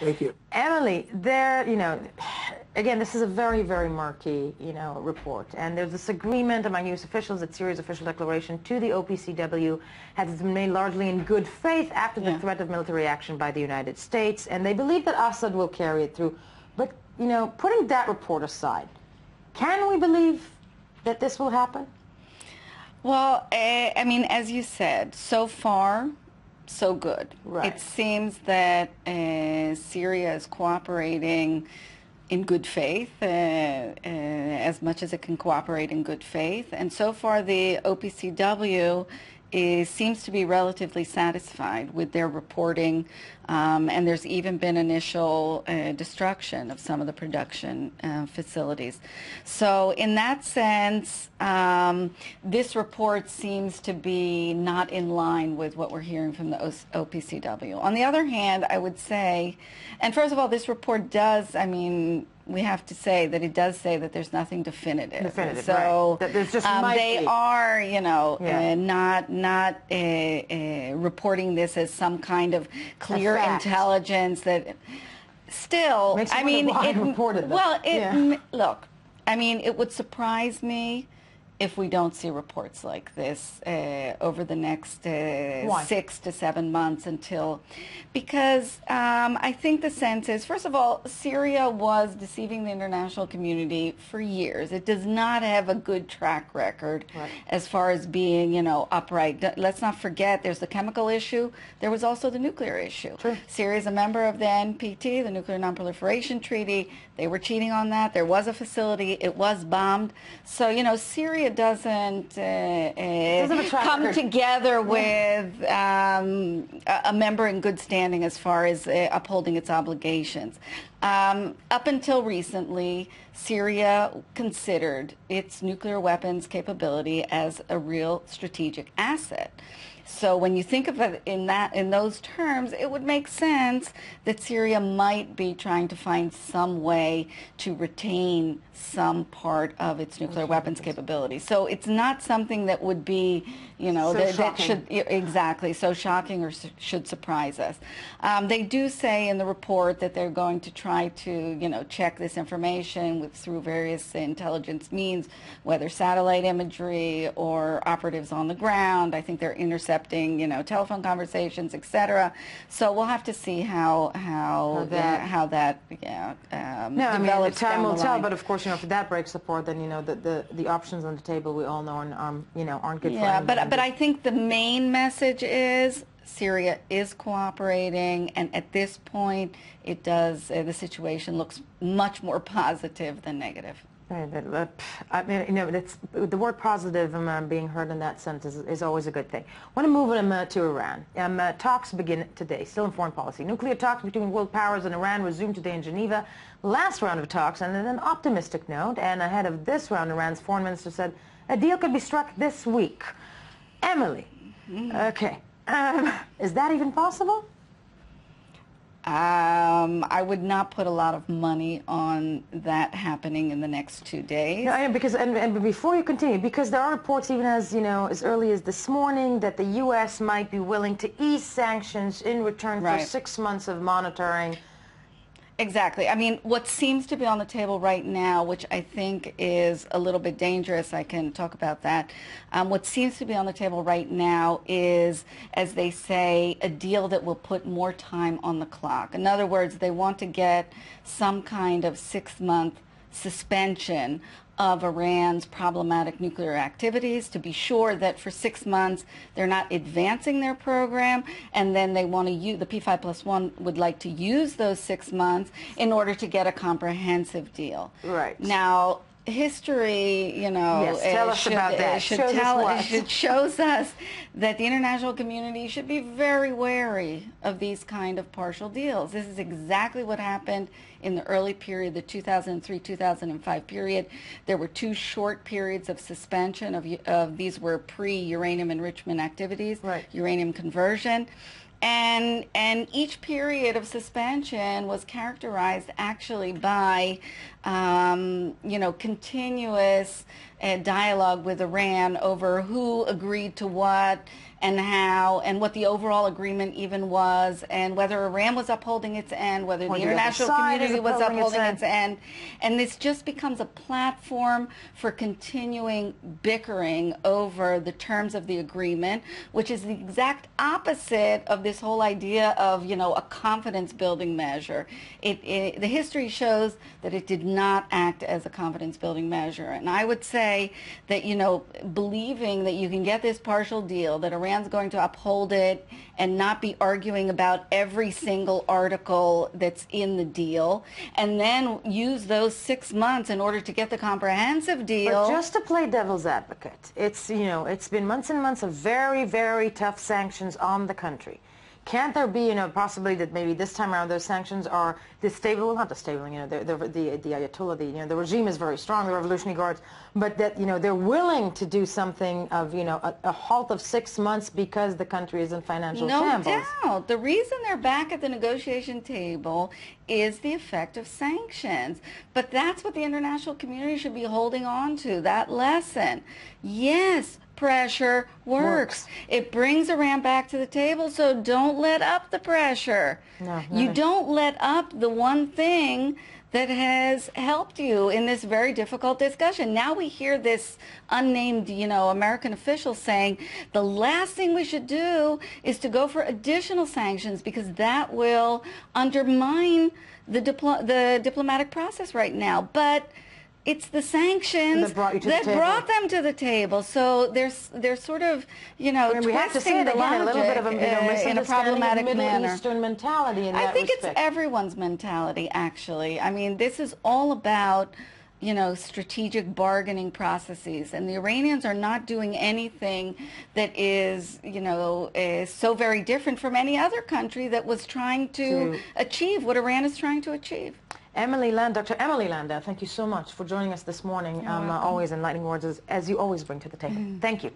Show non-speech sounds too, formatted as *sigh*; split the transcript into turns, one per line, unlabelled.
Thank you.
Emily, there, you know, again, this is a very, very murky, you know, report. And there's this agreement among U.S. officials that Syria's official declaration to the OPCW has been made largely in good faith after the
Yeah.
threat of military action by the United States. And they believe that Assad will carry it through. But, you know, putting that report aside, can we believe that this will happen?
Well, eh, I mean, as you said, so far, so good.
Right.
It seems that uh, Syria is cooperating in good faith, uh, uh, as much as it can cooperate in good faith. And so far, the OPCW is, seems to be relatively satisfied with their reporting. Um, and there's even been initial uh, destruction of some of the production uh, facilities. So, in that sense, um, this report seems to be not in line with what we're hearing from the OPCW. On the other hand, I would say, and first of all, this report does, I mean, we have to say that it does say that there's nothing definitive.
Definitive,
so
right. There's just
um, they
be.
are, you know,
Yeah.
uh, not not uh, uh, reporting this as some kind of clear intelligence that. Still, I mean, it, well, it
Yeah.
look. I mean, it would surprise me if we don't see reports like this uh, over the next uh, six to seven months until, because um, I think the sense is, first of all, Syria was deceiving the international community for years. It does not have a good track record
Right.
as far as being, you know, upright. Let's not forget there's the chemical issue. There was also the nuclear issue.
True.
Syria is a member of the NPT, the Nuclear Nonproliferation Treaty. They were cheating on that. There was a facility. It was bombed. So, you know, Syria doesn't, uh, uh,
Doesn't have
come together with um, a, a member in good standing as far as uh, upholding its obligations. Um, up until recently, Syria considered its nuclear weapons capability as a real strategic asset. So when you think of it in that in those terms, it would make sense that Syria might be trying to find some way to retain some part of its nuclear weapons capability. So it's not something that would be, you know,
So
that, that should exactly so shocking or s- should surprise us. Um, they do say in the report that they're going to try to, you know, check this information with through various intelligence means, whether satellite imagery or operatives on the ground. I think they're intercepting, you know, telephone conversations, etc. So we'll have to see how how
How that-
how that yeah um,
No, I mean, the time will
the
tell, but of course, you know, if that breaks apart, then, you know, the, the, the options on the table we all know aren't, um, you know, aren't good for
Yeah, but but I think the main message is Syria is cooperating, and at this point, it does. Uh, the situation looks much more *laughs* positive than negative.
Right, but, but, I mean, you know, that's, the word positive um, um, being heard in that sense is, is always a good thing. I want to move um, uh, to Iran. Um, uh, talks begin today, still in foreign policy. Nuclear talks between world powers and Iran resumed today in Geneva. Last round of talks and on an optimistic note, and ahead of this round, Iran's foreign minister said a deal could be struck this week. Emily, okay, um, is that even possible?
Um, I would not put a lot of money on that happening in the next two days.
No, I know, because and, and before you continue, because there are reports even as you know as early as this morning that the U.S. might be willing to ease sanctions in return for
Right.
six months of monitoring.
Exactly. I mean, what seems to be on the table right now, which I think is a little bit dangerous, I can talk about that. Um, what seems to be on the table right now is, as they say, a deal that will put more time on the clock. In other words, they want to get some kind of six-month suspension of Iran's problematic nuclear activities to be sure that for six months they're not advancing their program and then they want to use the P5 plus one would like to use those six months in order to get a comprehensive deal.
Right.
Now, history, you know,
Yes, tell us
should,
about that.
should
Shows us what?
it shows us that the international community should be very wary of these kind of partial deals. This is exactly what happened in the early period, the 2003-2005 period. There were two short periods of suspension of, of these were pre-uranium enrichment activities,
Right.
uranium conversion. And, and each period of suspension was characterized actually by, um, you know, continuous a dialogue with Iran over who agreed to what and how and what the overall agreement even was and whether Iran was upholding its end, whether
Or
the international community was
upholding its end.
its end. And this just becomes a platform for continuing bickering over the terms of the agreement, which is the exact opposite of this whole idea of, you know, a confidence building measure. It, it, the history shows that it did not act as a confidence building measure. And I would say that, you know, believing that you can get this partial deal, that Going to uphold it and not be arguing about every single article that's in the deal, and then use those six months in order to get the comprehensive deal.
But just to play devil's advocate, it's you know it's been months and months of very very tough sanctions on the country. Can't there be you know possibly that maybe this time around those sanctions are destabilizing, well, not destabilizing, you know the the the, the Ayatollah, the you know the regime is very strong, the Revolutionary Guards, but that you know they're willing to do something of you know a, a halt of six months because the country is in financial
No
shambles.
doubt. The reason they're back at the negotiation table is the effect of sanctions. But that's what the international community should be holding on to, that lesson. Yes, pressure works.
Works.
It brings Iran back to the table, so don't let up the pressure.
No,
you don't let up the one thing that has helped you in this very difficult discussion. Now we hear this unnamed, you know, American official saying the last thing we should do is to go for additional sanctions because that will undermine the diplo- the diplomatic process right now. But it's the sanctions
That brought the
that
table.
brought them to the table. So there's they're sort of, you know,
I mean, we have to say
the
again, a little bit of a, you know,
logic, uh, in a problematic
Middle
manner.
Eastern mentality in
I think
respect.
it's everyone's mentality, actually. I mean, this is all about, you know, strategic bargaining processes, and the Iranians are not doing anything that is, you know, is so very different from any other country that was trying to
To-
achieve what Iran is trying to achieve.
Emily Land, Dr. Emily Landau, thank you so much for joining us this morning. Um, uh, always enlightening words, as, as you always bring to the table. Thank you.